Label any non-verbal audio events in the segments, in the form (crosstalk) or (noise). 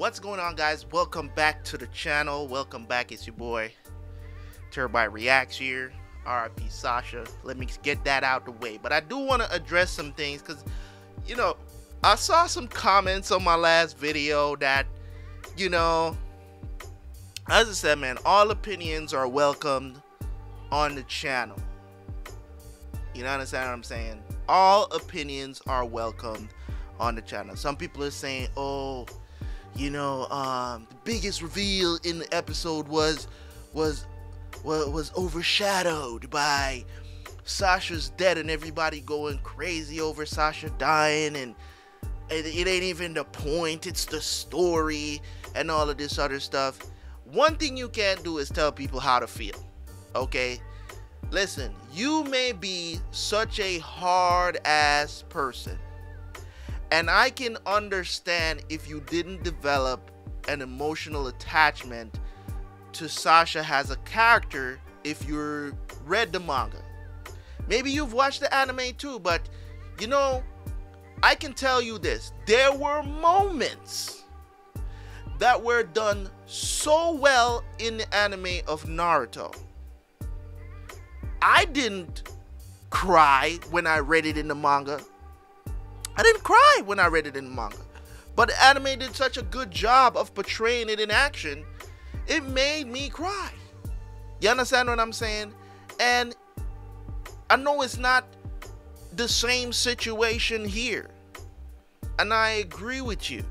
What's going on, guys? Welcome back to the channel. Welcome back. It's your boy, Terabyt Reacts here. RIP Sasha. Let me get that out the way. But I do want to address some things because, you know, I saw some comments on my last video that, you know, as I said, man, all opinions are welcomed on the channel. You know understand what I'm saying? All opinions are welcomed on the channel. Some people are saying, oh, you know, um, the biggest reveal in the episode was was was, overshadowed by Sasha's dead and everybody going crazy over Sasha dying and it, it ain't even the point, it's the story and all of this other stuff. One thing you can't do is tell people how to feel. Okay? Listen, you may be such a hard ass person and I can understand if you didn't develop an emotional attachment to Sasha as a character if you read the manga. Maybe you've watched the anime too, but you know, I can tell you this. There were moments that were done so well in the anime of Naruto. I didn't cry when I read it in the manga. I didn't cry when I read it in manga. But anime did such a good job of portraying it in action, it made me cry. You understand what I'm saying? And I know it's not the same situation here. And I agree with you.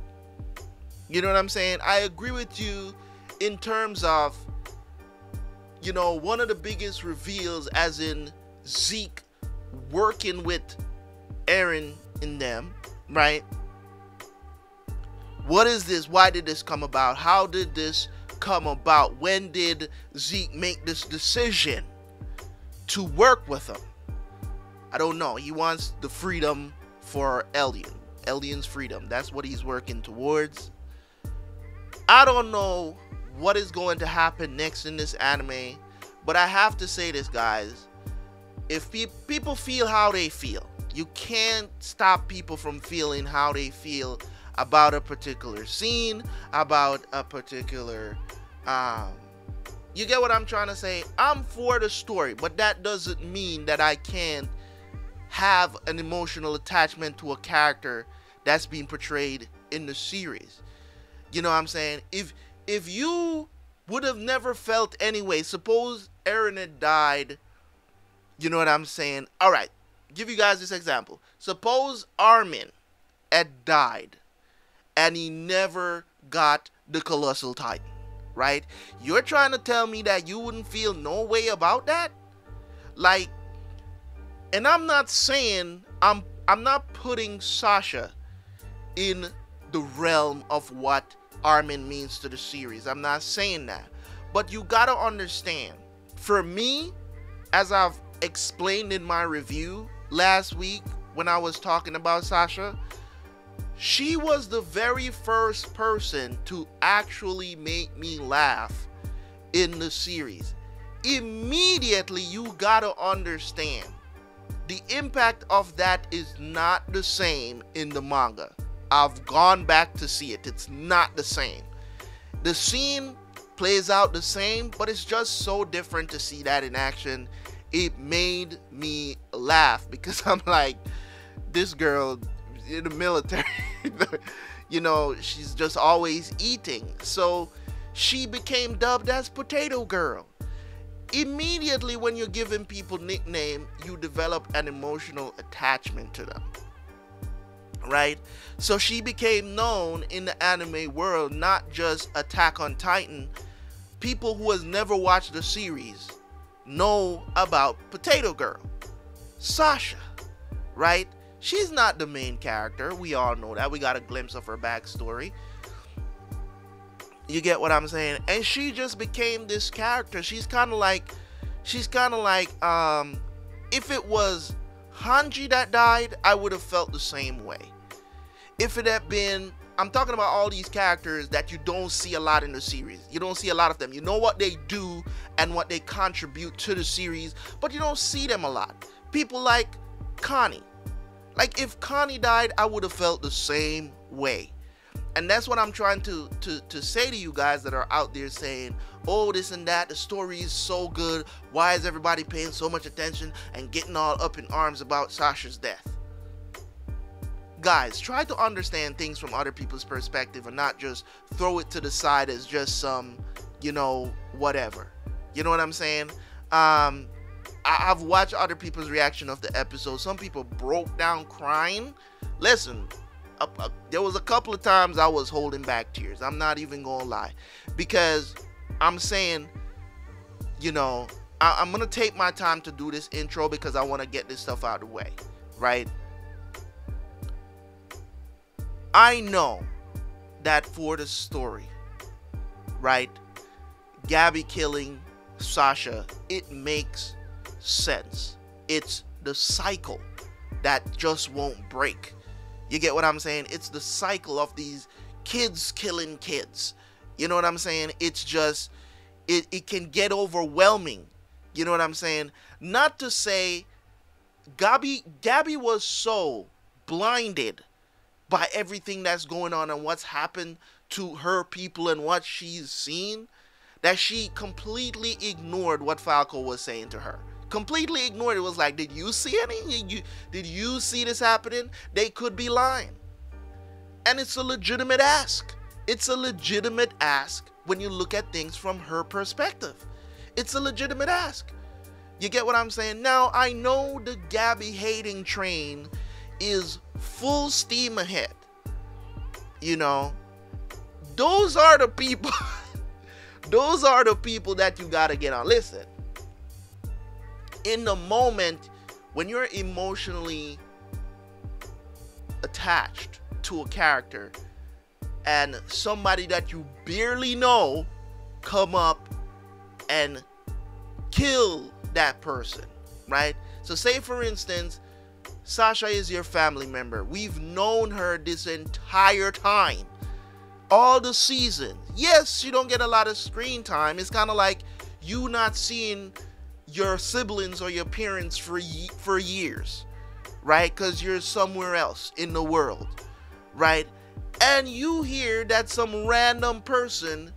You know what I'm saying? I agree with you in terms of, you know, one of the biggest reveals, as in Zeke working with Eren in them, right? What is this? Why did this come about? How did this come about? When did Zeke make this decision to work with him? I don't know. He wants the freedom for Eldian. Eldian's freedom. That's what he's working towards. I don't know what is going to happen next in this anime, but I have to say this, guys. If pe people feel how they feel, you can't stop people from feeling how they feel about a particular scene, about a particular um you get what I'm trying to say? I'm for the story, but that doesn't mean that I can't have an emotional attachment to a character that's being portrayed in the series. You know what I'm saying? If if you would have never felt anyway, suppose Eren had died, you know what I'm saying? All right, give you guys this example. Suppose Armin had died and he never got the Colossal Titan, right? You're trying to tell me that you wouldn't feel no way about that? Like, and I'm not saying I'm I'm not putting Sasha in the realm of what Armin means to the series. I'm not saying that. But you gotta understand, for me, as I've explained in my review, last week when I was talking about Sasha, she was the very first person to actually make me laugh in the series. Immediately, you gotta understand the impact of that is not the same in the manga. I've gone back to see it, it's not the same. The scene plays out the same, but it's just so different to see that in action it made me laugh because (laughs) I'm like, this girl in the military, (laughs) you know, she's just always eating. So she became dubbed as Potato Girl. Immediately, when you're giving people nickname, you develop an emotional attachment to them. Right? So she became known in the anime world, not just Attack on Titan. People who has never watched the series know about Potato Girl. Sasha, right? She's not the main character. We all know that. We got a glimpse of her backstory. You get what I'm saying? And she just became this character. She's kind of like, she's kind of like, um, if it was Hanji that died, I would have felt the same way. If it had been I'm talking about all these characters that you don't see a lot in the series. You don't see a lot of them. You know what they do and what they contribute to the series, but you don't see them a lot. People like Connie. Like if Connie died, I would have felt the same way. And that's what I'm trying to, to to say to you guys that are out there saying, "Oh, this and that. The story is so good. Why is everybody paying so much attention and getting all up in arms about Sasha's death?" Guys, try to understand things from other people's perspective and not just throw it to the side as just some, you know, whatever. You know what I'm saying? Um, I, have watched other people's reaction of the episode. Some people broke down crying. Listen, there was a couple of times I was holding back tears. I'm not even gonna lie, because I'm saying, you know, I, am gonna take my time to do this intro because I want to get this stuff out of the way, right? I know that for the story, right? Gabby killing Sasha, it makes sense. It's the cycle that just won't break. You get what I'm saying? It's the cycle of these kids killing kids. You know what I'm saying? It's just it, it can get overwhelming. You know what I'm saying? Not to say Gabby Gabby was so blinded by everything that's going on and what's happened to her people and what she's seen that she completely ignored what Falco was saying to her. Completely ignored. It was like did you see any? You, did you see this happening? They could be lying. And it's a legitimate ask. It's a legitimate ask when you look at things from her perspective. It's a legitimate ask. You get what i'm saying? Now i know the gabby hating train is full steam ahead you know those are the people (laughs) those are the people that you gotta get on listen in the moment when you're emotionally attached to a character and somebody that you barely know come up and kill that person, right? So say for instance, Sasha is your family member. We've known her this entire time. All the seasons. Yes, you don't get a lot of screen time. It's kind of like you not seeing your siblings or your parents for for years, right? Because you're somewhere else in the world, right? And you hear that some random person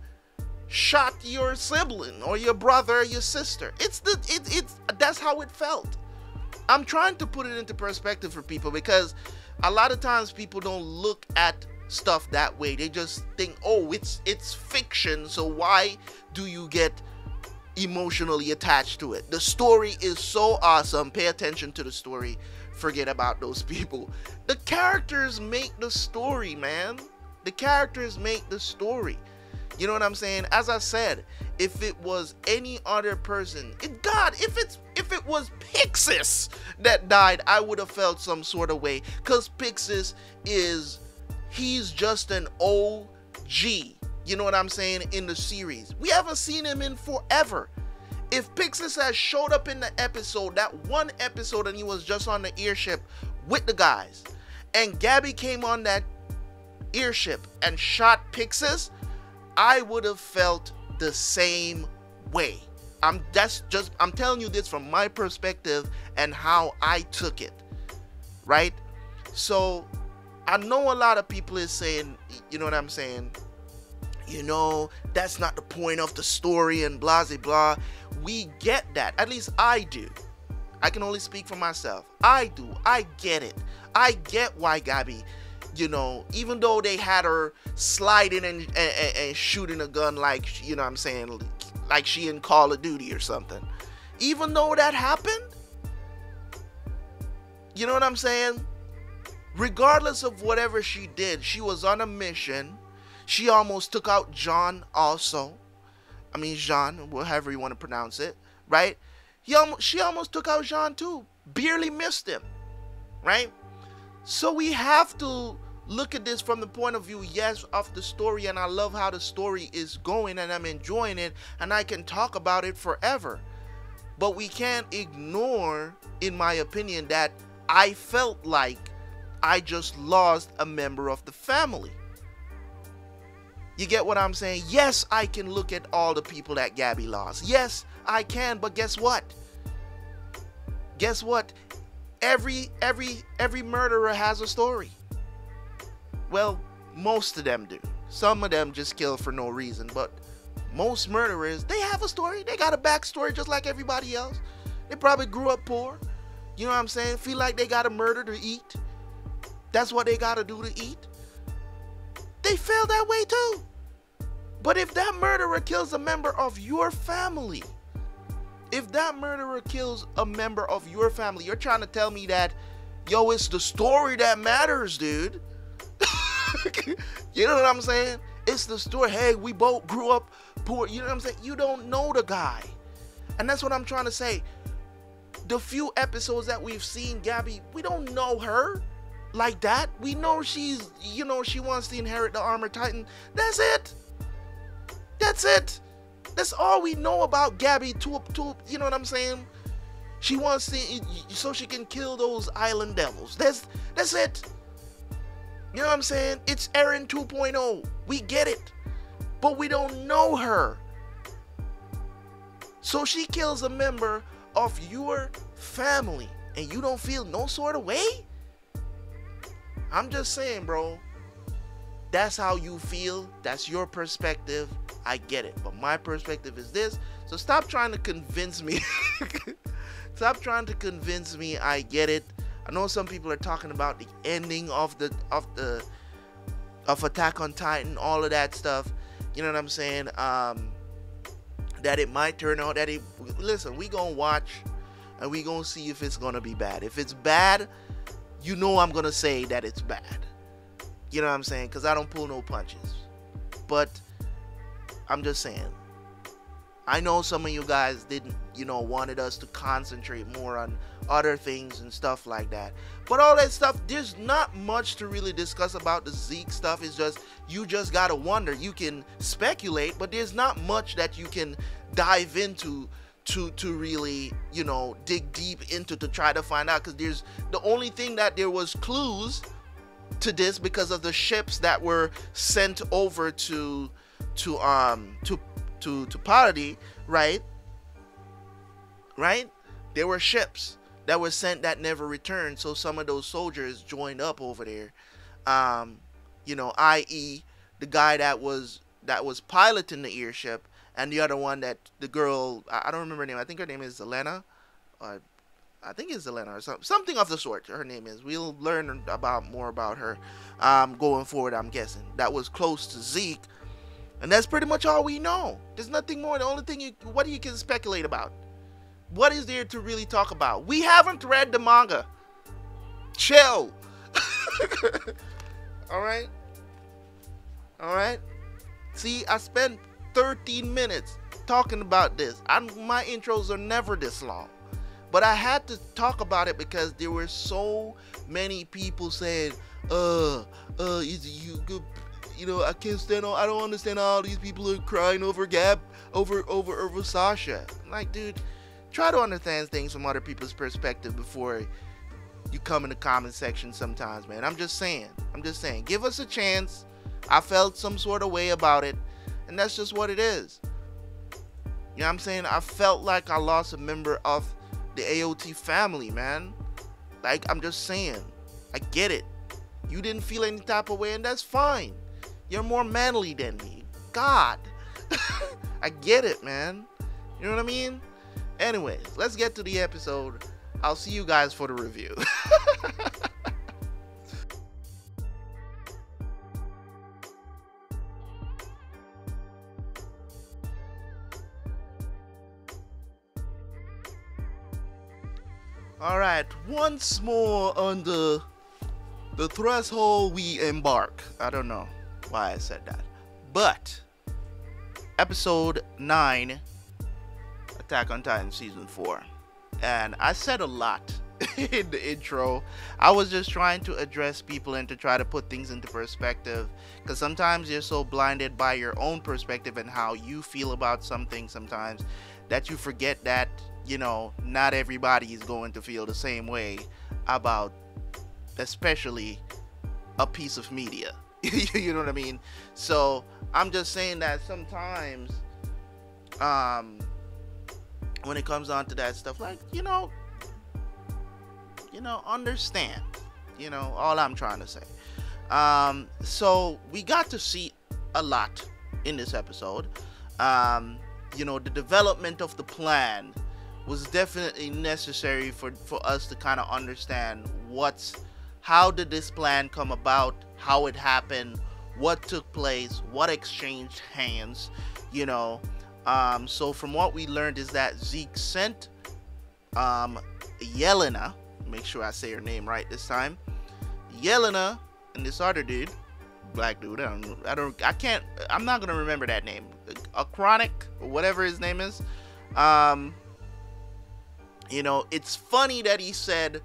shot your sibling or your brother or your sister. It's the it, it's that's how it felt. I'm trying to put it into perspective for people because a lot of times people don't look at stuff that way. They just think, "Oh, it's it's fiction, so why do you get emotionally attached to it. The story is so awesome. Pay attention to the story. Forget about those (laughs) people. The characters make the story, man. The characters make the story. You know what I'm saying? As I said, if it was any other person, God, if it's if it was Pixis that died, I would have felt some sort of way. Cause Pixis is he's just an OG you know what I'm saying, in the series. We haven't seen him in forever. If Pixis has showed up in the episode, that one episode, and he was just on the airship with the guys, and Gabby came on that airship and shot Pixis, I would have felt the same way. I'm that's just I'm telling you this from my perspective and how I took it. Right? So I know a lot of people is saying, you know what I'm saying? you know, that's not the point of the story and blah, blah, blah. We get that. At least I do. I can only speak for myself. I do. I get it. I get why Gabby, you know, even though they had her sliding and, and, and shooting a gun like, you know I'm saying, like she in Call of Duty or something. Even though that happened, you know what I'm saying? Regardless of whatever she did, she was on a mission she almost took out John also. I mean Jean, however you want to pronounce it, right? He almost, she almost took out Jean too. Barely missed him, right? So we have to look at this from the point of view, yes, of the story, and I love how the story is going, and I'm enjoying it, and I can talk about it forever. But we can't ignore, in my opinion, that I felt like I just lost a member of the family. You get what I'm saying? Yes, I can look at all the people that Gabby lost. Yes, I can, but guess what? Guess what? Every every every murderer has a story. Well, Most of them do. Some of them just kill for no reason, but most murderers, they have a story. They got a backstory just like everybody else. They probably grew up poor. You know what I'm saying? Feel like they got to murder to eat. That's what they got to do to eat. They feel that way too. But if that murderer kills a member of your family, if that murderer kills a member of your family, you're trying to tell me that, yo, it's the story that matters, dude. (laughs) you know what I'm saying? It's the story. Hey, we both grew up poor. You know what I'm saying? You don't know the guy. And that's what I'm trying to say. The few episodes that we've seen Gabby, we don't know her like that. We know she's, you know, she wants to inherit the armor titan. That's it. That's it. That's all we know about Gabby. To, to you know what I'm saying? She wants to, so she can kill those island devils. That's that's it. You know what I'm saying? It's Eren 2.0. We get it, but we don't know her. So she kills a member of your family, and you don't feel no sort of way. I'm just saying, bro. That's how you feel. That's your perspective. I get it. But my perspective is this. So stop trying to convince me. (laughs) stop trying to convince me I get it. I know some people are talking about the ending of the of the of Attack on Titan, all of that stuff. You know what I'm saying? Um that it might turn out that it listen, we gonna watch and we gonna see if it's gonna be bad. If it's bad, you know I'm gonna say that it's bad. You know what I'm saying? Because I don't pull no punches. But I'm just saying. I know some of you guys didn't, you know, wanted us to concentrate more on other things and stuff like that. But all that stuff, there's not much to really discuss about the Zeke stuff. It's just, you just gotta wonder. You can speculate, but there's not much that you can dive into to to really you know dig deep into to try to find out because there's the only thing that there was clues to this because of the ships that were sent over to to um to to to Paradis, right? Right? There were ships that were sent that never returned, so some of those soldiers joined up over there. Um, you know, i.e., the guy that was that was piloting the airship and the other one that the girl I don't remember her name. I think her name is Elena. Uh, I think it's Elena or something, something of the sort. Her name is. We'll learn about more about her um, going forward. I'm guessing that was close to Zeke, and that's pretty much all we know. There's nothing more. The only thing you, what do you can speculate about. What is there to really talk about? We haven't read the manga. Chill. (laughs) all right. All right. See, I spent 13 minutes talking about this. I, my intros are never this long. But I had to talk about it because there were so many people saying, uh, uh, is you good, you know, I can't stand on, I don't understand all these people are crying over Gab, over, over, over Sasha. Like, dude, try to understand things from other people's perspective before you come in the comment section sometimes, man. I'm just saying, I'm just saying, give us a chance. I felt some sort of way about it and that's just what it is. You know what I'm saying? I felt like I lost a member of the AOT family, man. Like, I'm just saying. I get it. You didn't feel any type of way, and that's fine. You're more manly than me. God. (laughs) I get it, man. You know what I mean? Anyways, let's get to the episode. I'll see you guys for the review. (laughs) Alright, once more on the the threshold we embark. I don't know why I said that. But episode 9 Attack on Titan season 4. And I said a lot (laughs) in the intro. I was just trying to address people and to try to put things into perspective because sometimes you're so blinded by your own perspective and how you feel about something sometimes that you forget that you know, not everybody is going to feel the same way about, especially a piece of media. (laughs) you know what I mean? So I'm just saying that sometimes, um, when it comes on to that stuff, like you know, you know, understand. You know, all I'm trying to say. Um, so we got to see a lot in this episode. Um, you know, the development of the plan was definitely necessary for, for us to kind of understand what's how did this plan come about, how it happened, what took place, what exchanged hands, you know. Um, so from what we learned is that Zeke sent um, Yelena, make sure I say her name right this time, Yelena and this other dude, black dude, I don't, I don't, I can't, I'm not gonna remember that name, a chronic whatever his name is. Um, you know, it's funny that he said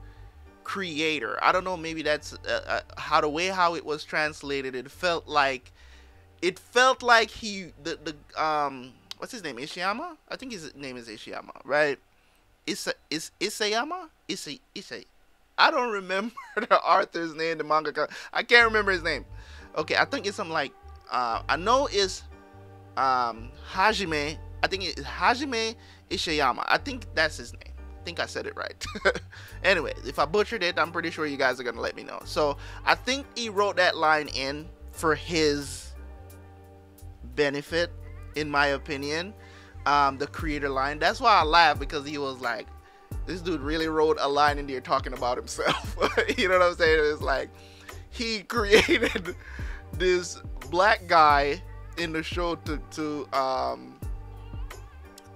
creator. I don't know, maybe that's uh, uh, how the way how it was translated. It felt like it felt like he the the um what's his name Ishiyama? I think his name is Ishiyama, right? Issa is Isayama? Issa Issa. I don't (laughs) remember the author's name, the manga. I can't remember his name. Okay, I think it's something like uh, I know it's um Hajime. I think it's Hajime Ishiyama. I think that's his name think I said it right. (laughs) anyway, if I butchered it, I'm pretty sure you guys are gonna let me know. So I think he wrote that line in for his benefit, in my opinion. Um, the creator line. That's why I laugh because he was like, this dude really wrote a line in there talking about himself. (laughs) you know what I'm saying? It's like he (laughs) created this black guy in the show to to um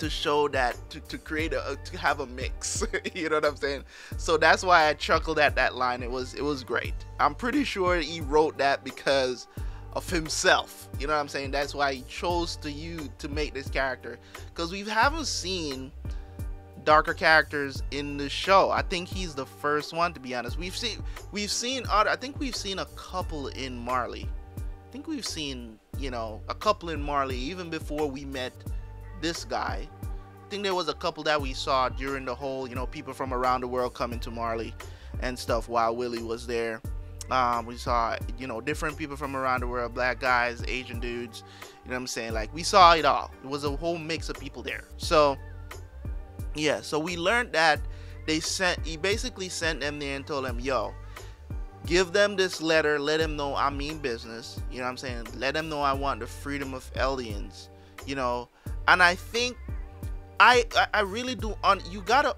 to show that to, to create a to have a mix (laughs) you know what i'm saying? So that's why i chuckled at that line. It was it was great. I'm pretty sure he wrote that because of himself you know what i'm saying? That's why he chose to you to make this character. Because we haven't seen darker characters in the show. I think he's the first one to be honest. We've seen we've seen other i think we've seen a couple in marley. I think we've seen you know a couple in marley even before we met this guy. I think there was a couple that we saw during the whole, you know, people from around the world coming to Marley and stuff while Willie was there. Um, we saw, you know, different people from around the world, black guys, Asian dudes, you know what I'm saying? Like, we saw it all. It was a whole mix of people there. So, yeah, so we learned that they sent, he basically sent them there and told them, yo, give them this letter, let them know I mean business, you know what I'm saying? Let them know I want the freedom of Eldians, you know, and I think I I really do on you gotta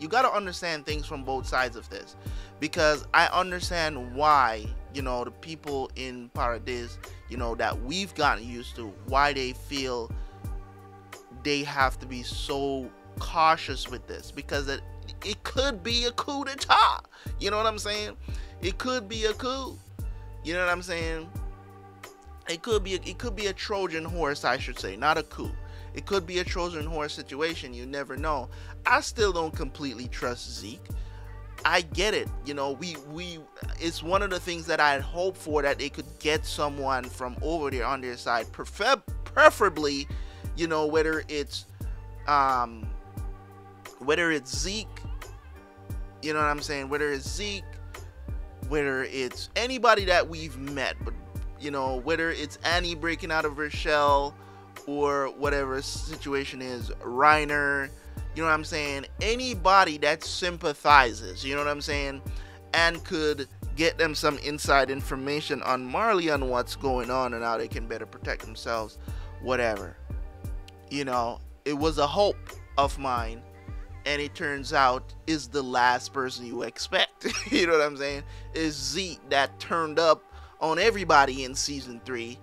you gotta understand things from both sides of this. Because I understand why you know the people in Paradise you know that we've gotten used to why they feel they have to be so cautious with this. Because it it could be a coup d'etat. You know what I'm saying? It could be a coup. You know what I'm saying it could be a, it could be a Trojan horse, I should say, not a coup. It could be a Trojan horse situation. You never know. I still don't completely trust Zeke. I get it. You know, we we it's one of the things that I had hoped for that they could get someone from over there on their side, prefer, preferably, you know, whether it's um whether it's Zeke, you know what I'm saying, whether it's Zeke, whether it's anybody that we've met, but you know, whether it's Annie breaking out of her shell or whatever situation is, Reiner, you know what I'm saying? Anybody that sympathizes, you know what I'm saying? And could get them some inside information on Marley on what's going on and how they can better protect themselves, whatever. You know, it was a hope of mine and it turns out is the last person you expect. (laughs) you know what I'm saying? Is Zeke that turned up on everybody in season three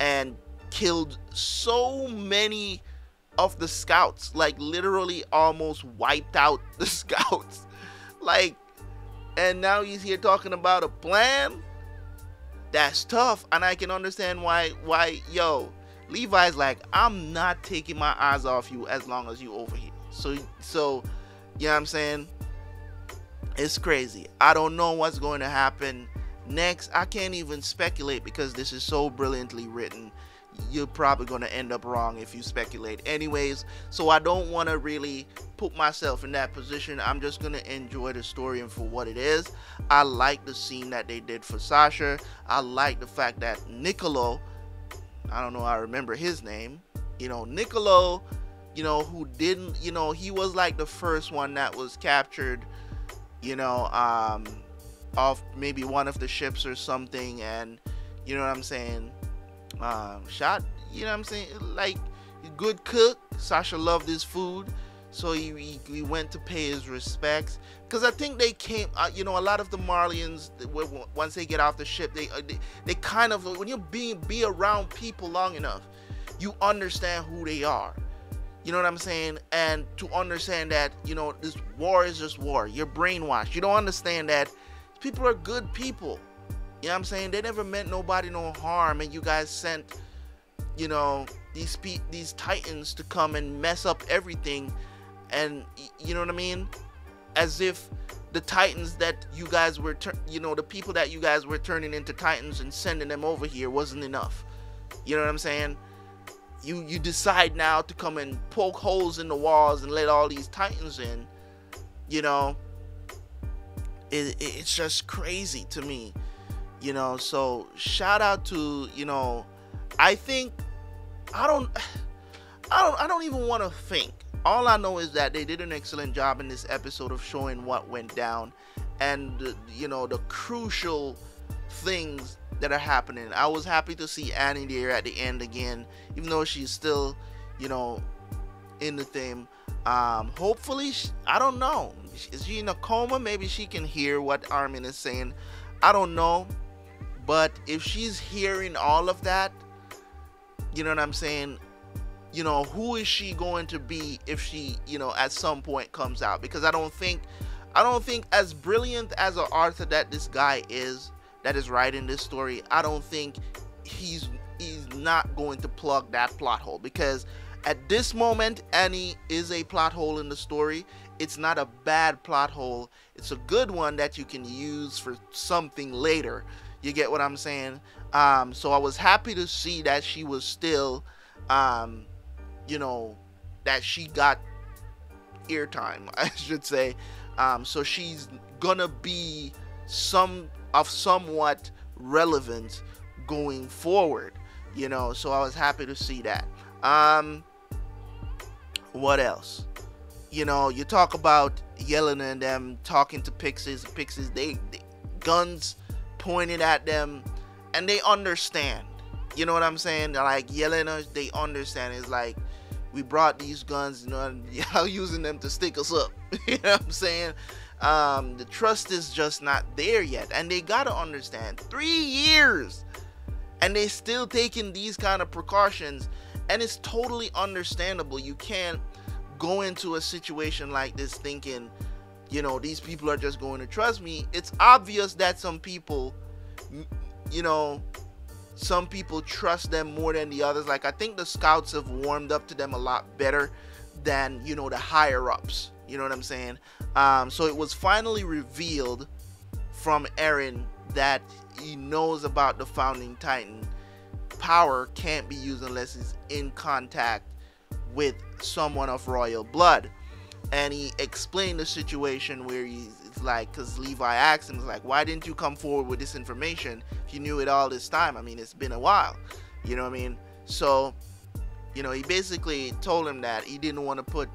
and killed so many of the scouts like literally almost wiped out (laughs) the scouts. Like and now he's here talking about a plan? That's tough and i can understand why why yo levi's like i'm not taking my eyes off you as long as you over here. So so you know what i'm saying? It's crazy. I don't know what's going to happen Next, I can't even speculate because this is so brilliantly written. You're probably going to end up wrong if you speculate anyways. So I don't want to really put myself in that position. I'm just going to enjoy the story and for what it is. I like the scene that they did for Sasha. I like the fact that Niccolo, I don't know, I remember his name. You know, Niccolo, you know, who didn't, you know, he was like the first one that was captured, you know, um, off maybe one of the ships or something, and you know what I'm saying. Um, shot, you know what I'm saying, like good cook. Sasha loved his food, so he, he, he went to pay his respects. Because I think they came, uh, you know, a lot of the marleyans once they get off the ship, they, uh, they they kind of when you be be around people long enough, you understand who they are. You know what I'm saying? And to understand that, you know, this war is just war. You're brainwashed. You don't understand that people are good people. You know what I'm saying? They never meant nobody no harm, and you guys sent, you know, these pe- these titans to come and mess up everything, and you know what I mean? As if the titans that you guys were, you know, the people that you guys were turning into titans and sending them over here wasn't enough. You know what I'm saying? You you decide now to come and poke holes in the walls and let all these titans in. You know, it, it's just crazy to me you know so shout out to you know i think i don't (sighs) i don't i don't even want to think. All i know is that they did an excellent job in this episode of showing what went down and you know the crucial things that are happening. I was happy to see annie there at the end again even though she's still you know in the thing um hopefully she, i don't know. Is she in a coma? Maybe she can hear what armin is saying. I don't know. But if she's hearing all of that, you know what I'm saying? You know, who is she going to be if she, you know, at some point comes out? Because I don't think, I don't think as brilliant as an author that this guy is, that is writing this story, I don't think he's he's not going to plug that plot hole. Because at this moment Annie is a plot hole in the story. It's not a bad plot hole. It's a good one that you can use for something later. You get what I'm saying? Um, so I was happy to see that she was still, um, you know, that she got airtime, (laughs) I should say. Um, so she's gonna be some of somewhat relevance going forward, you know. So I was happy to see that. Um, what else? You know, you talk about yelling at them talking to Pixis. Pixis, they, they guns pointed at them and they understand. You know what I'm saying? They're like yelling us, they understand. It's like we brought these guns, you know, and (laughs) y'all using them to stick us up. (laughs) you know what I'm saying? Um, the trust is just not there yet. And they gotta understand. Three years and they still taking these kind of precautions and it's totally understandable you can't go into a situation like this thinking you know, these people are just going to trust me. It's obvious that some people, you know, some people trust them more than the others. Like, I think the scouts have warmed up to them a lot better than, you know, the higher ups. You know what I'm saying? Um, so it was finally revealed from Eren that he knows about the founding Titan. Power can't be used unless he's in contact with someone of royal blood. And he explained the situation where he's like because levi asked him he's like why didn't you come forward with this information? If you knew it all this time. I mean it's been a while. You know what i mean? So you know he basically told him that he didn't want to put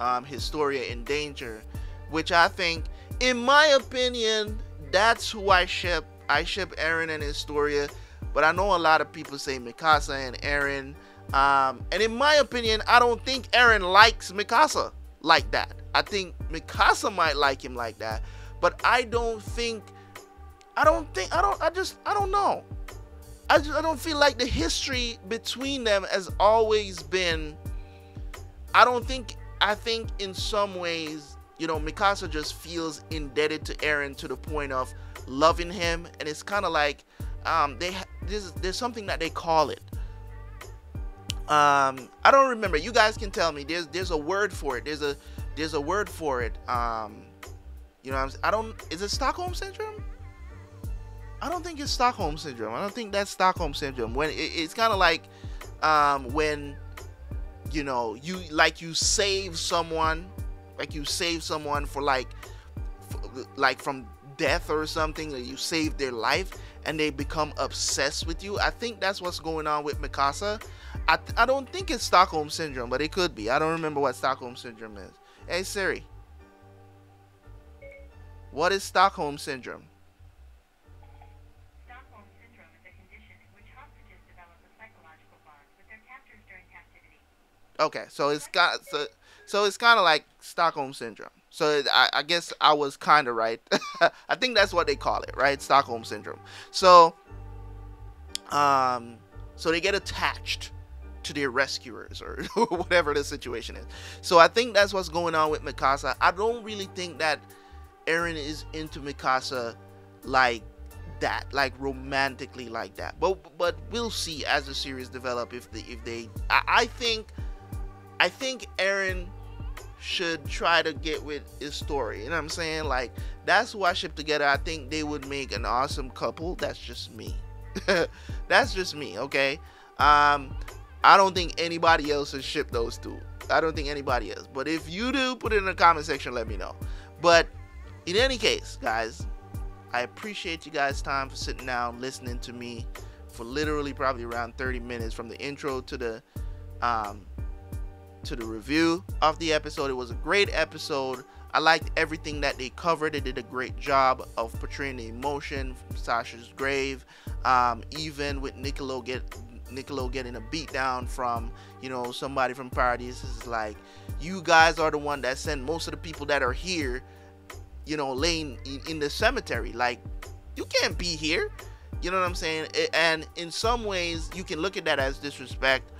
um, historia in danger which i think in my opinion that's who i ship. I ship Eren and historia but i know a lot of people say mikasa and eren um, and in my opinion i don't think eren likes mikasa like that. I think Mikasa might like him like that, but I don't think I don't think I don't I just I don't know. I just I don't feel like the history between them has always been I don't think I think in some ways, you know, Mikasa just feels indebted to Eren to the point of loving him and it's kind of like um they there's there's something that they call it. Um i don't remember. You guys can tell me. There's there's a word for it. There's a there's a word for it. Um you know I'm, i don't is it stockholm syndrome? I don't think it's stockholm syndrome. I don't think that's stockholm syndrome. When it, it's kind of like um when you know you like you save someone like you save someone for like for, like from death or something or you save their life and they become obsessed with you. I think that's what's going on with Mikasa. I, I don't think it's Stockholm Syndrome, but it could be. I don't remember what Stockholm Syndrome is. Hey, Siri. What is Stockholm Syndrome? Stockholm Syndrome is a condition in which hostages develop a psychological bond with their captors during captivity. Okay, so it's got so, so it's kind of like Stockholm Syndrome. So I, I guess I was kind of right. (laughs) I think that's what they call it, right? Stockholm syndrome. So, um, so they get attached to their rescuers or (laughs) whatever the situation is. So I think that's what's going on with Mikasa. I don't really think that Eren is into Mikasa like that, like romantically like that. But but we'll see as the series develop if they if they. I, I think I think Eren should try to get with Historia. You know what I'm saying? Like that's who I ship together. I think they would make an awesome couple. That's just me. (laughs) that's just me, okay? Um I don't think anybody else has shipped those two. I don't think anybody else. But if you do, put it in the comment section, let me know. But in any case, guys, I appreciate you guys' time for sitting down, listening to me for literally probably around 30 minutes from the intro to the um, to the review of the episode. It was a great episode. I liked everything that they covered. They did a great job of portraying the emotion from Sasha's grave. Um, even with Niccolo get Niccolo getting a beat down from you know somebody from Paradis is like you guys are the one that sent most of the people that are here you know laying in, in the cemetery like you can't be here you know what I'm saying and in some ways you can look at that as disrespect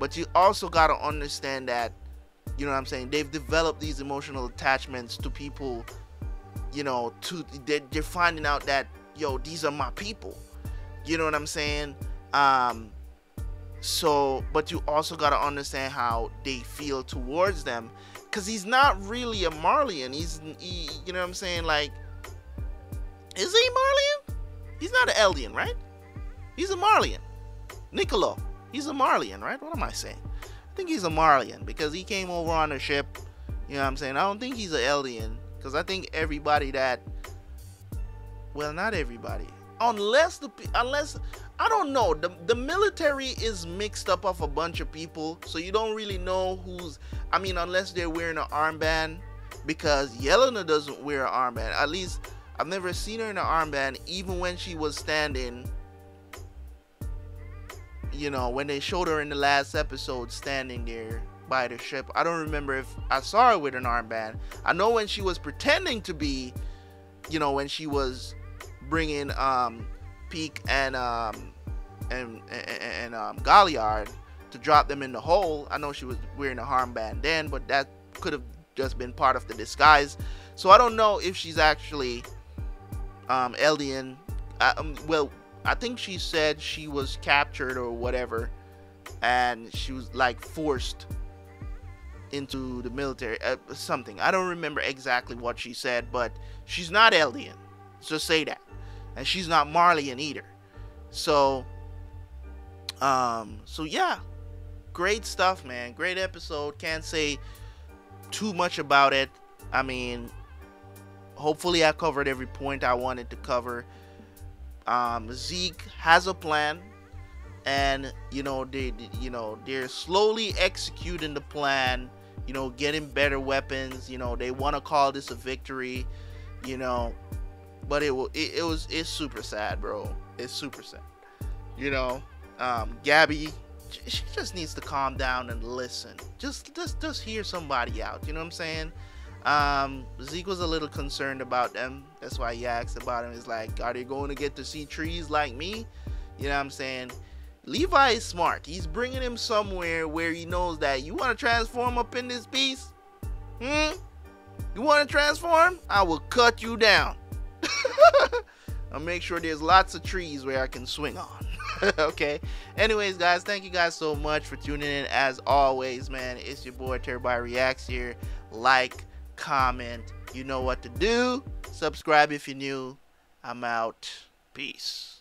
but you also got to understand that you know what I'm saying? They've developed these emotional attachments to people you know to they're, finding out that yo these are my people. You know what I'm saying? Um so but you also got to understand how they feel towards them. Because he's not really a Marleyan. he's he, you know what i'm saying? Like is he Marleyan? he's not an eldian right? He's a Marleyan. niccolo he's a marleyan right what am i saying i think he's a marleyan because he came over on a ship you know what i'm saying i don't think he's an eldian because i think everybody that well not everybody unless the unless I don't know. The the military is mixed up of a bunch of people, so you don't really know who's. I mean, unless they're wearing an armband, because Yelena doesn't wear an armband. At least I've never seen her in an armband, even when she was standing. You know, when they showed her in the last episode standing there by the ship. I don't remember if I saw her with an armband. I know when she was pretending to be, you know, when she was bringing um Pieck and um and and, and um, Galliard to drop them in the hole. I know she was wearing a armband then, but that could have just been part of the disguise. So I don't know if she's actually um, Eldian. I, um, well, I think she said she was captured or whatever, and she was like forced into the military, uh, something. I don't remember exactly what she said, but she's not Eldian. Just say that and she's not Marleyan either. So, um, so yeah, great stuff, man. Great episode. Can't say too much about it. I mean, hopefully I covered every point I wanted to cover. Um, Zeke has a plan, and you know they, you know, they're slowly executing the plan. You know, getting better weapons. You know, they want to call this a victory. You know, but it will it, it was it's super sad, bro. It's super sad. You know, um, Gabi, she just needs to calm down and listen. Just just just hear somebody out. You know what I'm saying? Um, Zeke was a little concerned about them. That's why he asked about him. He's like, are they going to get to see trees like me? You know what I'm saying? Levi is smart. He's bringing him somewhere where he knows that you want to transform up in this beast. Hmm? You want to transform? I will cut you down. (laughs) I'll make sure there's lots of trees where I can swing on. (laughs) okay. Anyways, guys, thank you guys so much for tuning in. As always, man, it's your boy Terry Reacts here. Like, comment, you know what to do. Subscribe if you're new. I'm out. Peace.